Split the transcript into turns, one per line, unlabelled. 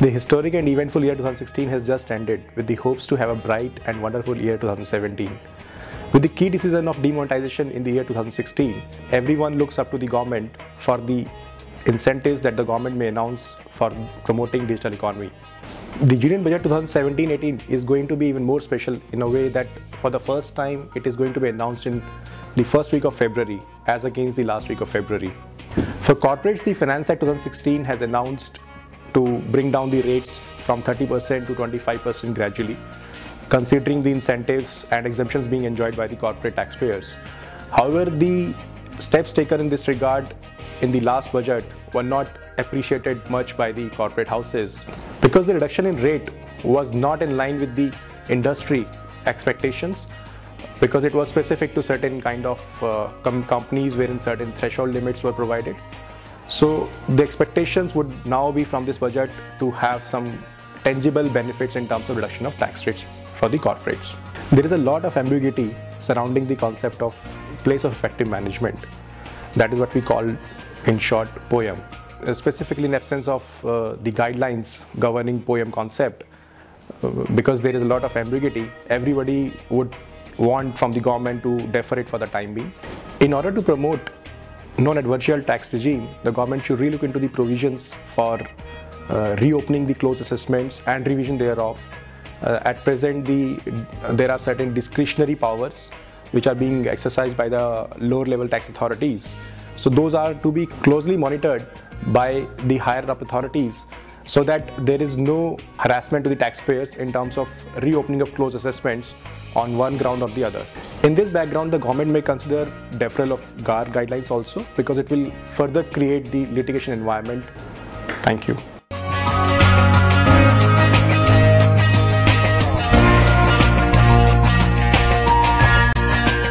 The historic and eventful year 2016 has just ended with the hopes to have a bright and wonderful year 2017. With the key decision of demonetization in the year 2016, everyone looks up to the government for the incentives that the government may announce for promoting digital economy. The Union Budget 2017-18 is going to be even more special in a way that for the first time it is going to be announced in the first week of February as against the last week of February. For corporates, the Finance Act 2016 has announced to bring down the rates from 30% to 25% gradually, considering the incentives and exemptions being enjoyed by the corporate taxpayers. However, the steps taken in this regard in the last budget were not appreciated much by the corporate houses because the reduction in rate was not in line with the industry expectations because it was specific to certain kind of uh, com companies wherein certain threshold limits were provided. So the expectations would now be from this budget to have some tangible benefits in terms of reduction of tax rates for the corporates. There is a lot of ambiguity surrounding the concept of place of effective management. That is what we call in short POEM. Uh, specifically in absence of uh, the guidelines governing POEM concept, uh, because there is a lot of ambiguity, everybody would want from the government to defer it for the time being. In order to promote non-adversarial tax regime, the government should relook into the provisions for uh, reopening the closed assessments and revision thereof. Uh, at present, the, there are certain discretionary powers which are being exercised by the lower level tax authorities. So those are to be closely monitored by the higher up authorities so that there is no harassment to the taxpayers in terms of reopening of closed assessments on one ground or the other. In this background, the government may consider deferral of GAAR guidelines also because it will further create the litigation environment. Thank you.